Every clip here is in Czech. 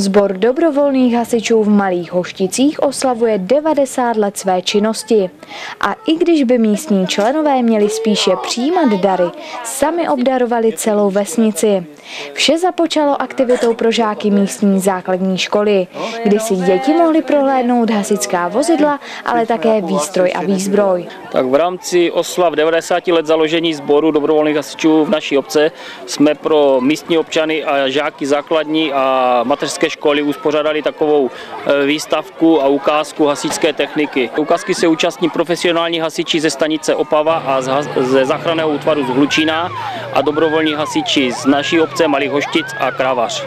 Sbor dobrovolných hasičů v Malých Hošticích oslavuje 90 let své činnosti. A i když by místní členové měli spíše přijímat dary, sami obdarovali celou vesnici. Vše započalo aktivitou pro žáky místní základní školy, kdy si děti mohly prohlédnout hasičská vozidla, ale také výstroj a výzbroj. Tak v rámci oslav 90 let založení sboru dobrovolných hasičů v naší obce jsme pro místní občany a žáky základní a mateřské školy uspořádali takovou e, výstavku a ukázku hasičské techniky. Ukázky se účastní profesionální hasiči ze stanice Opava a ze záchranného útvaru z Hlučína a dobrovolní hasiči z naší obce Malých Hoštic a Kravař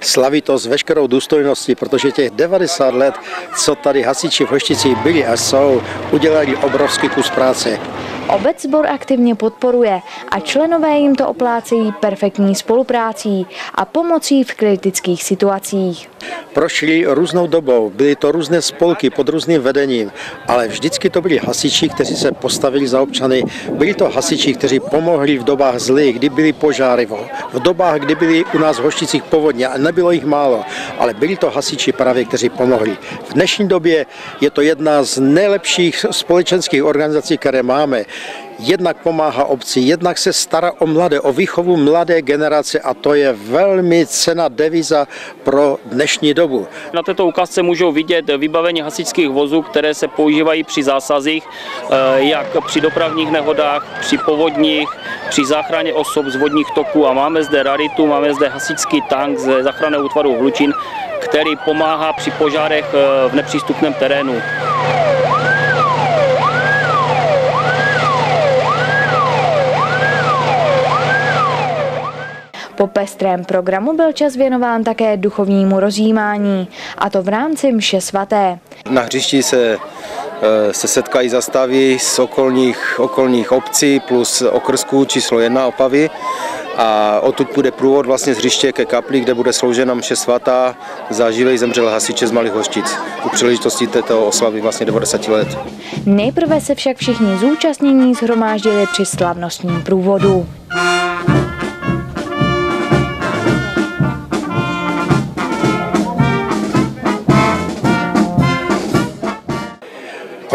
slaví to s veškerou důstojností, protože těch 90 let, co tady hasiči v Hošticích byli a jsou, udělali obrovský kus práce. Obec sbor aktivně podporuje a členové jim to oplácejí perfektní spoluprácí a pomocí v kritických situacích. Prošli různou dobou, byly to různé spolky pod různým vedením, ale vždycky to byli hasiči, kteří se postavili za občany. Byli to hasiči, kteří pomohli v dobách zlých, kdy byly požáry, v dobách, kdy byly u nás v Hošticích povodně a nebylo jich málo, ale byli to hasiči právě, kteří pomohli. V dnešní době je to jedna z nejlepších společenských organizací, které máme jednak pomáhá obci, jednak se stará o mladé, o výchovu mladé generace a to je velmi cena deviza pro dnešní dobu. Na této ukázce můžou vidět vybavení hasičských vozů, které se používají při zásazích, eh, jak při dopravních nehodách, při povodních, při záchraně osob z vodních toků a máme zde raritu, máme zde hasičský tank ze záchranného útvaru Hlučín, který pomáhá při požárech eh, v nepřístupném terénu. Po pestrém programu byl čas věnován také duchovnímu rozjímání, a to v rámci mše svaté. Na hřišti se eh, se setkají zastavy z okolních, okolních obcí plus okrsků číslo 1 Opavy a odtud bude průvod vlastně z hřiště ke kapli, kde bude sloužena mše svatá za žilej zemřel hasiče z Malých Hoštic u příležitosti této oslavy vlastně 90 let. Nejprve se však všichni zúčastnění zhromáždili při slavnostním průvodu.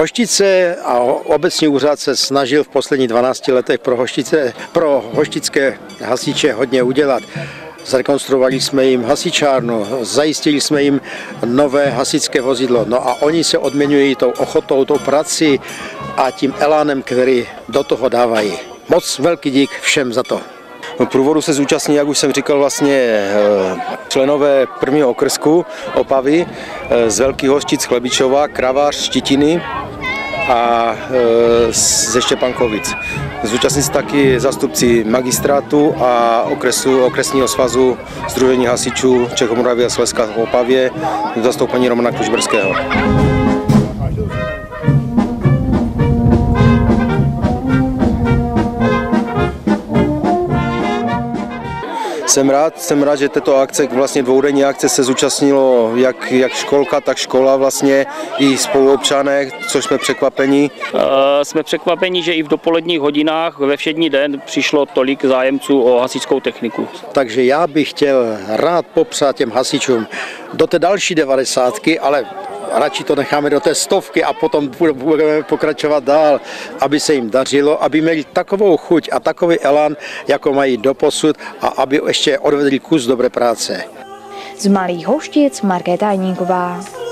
Hoštice a obecní úřad se snažil v posledních 12 letech pro, hoštice, pro hoštické hasiče hodně udělat. Zrekonstruovali jsme jim hasičárnu, zajistili jsme jim nové hasičské vozidlo. No a oni se odměňují tou ochotou, tou prací a tím elánem, který do toho dávají. Moc velký dík všem za to. V průvodu se zúčastní, jak už jsem říkal, vlastně eh, členové prvního okrsku Opavy eh, z Velkých Hoštic, Chlebičova, Kravař, Štitiny, a e, ze Štěpankovic. Zúčastní se taky zastupci magistrátu a okresu, okresního svazu Združení hasičů Čechomoravy a Slezska v Opavě v zastoupení Romana Kužberského. Jsem rád, jsem rád, že této akce, vlastně dvoudenní akce se zúčastnilo jak, jak školka, tak škola vlastně i spoluobčané, což jsme překvapení. Uh, jsme překvapení, že i v dopoledních hodinách ve všední den přišlo tolik zájemců o hasičskou techniku. Takže já bych chtěl rád popřát těm hasičům do té další devadesátky, ale radši to necháme do té stovky a potom budeme pokračovat dál, aby se jim dařilo, aby měli takovou chuť a takový elan, jako mají doposud a aby ještě odvedli kus dobré práce. Z Malých Hoštic Markéta Tajníková.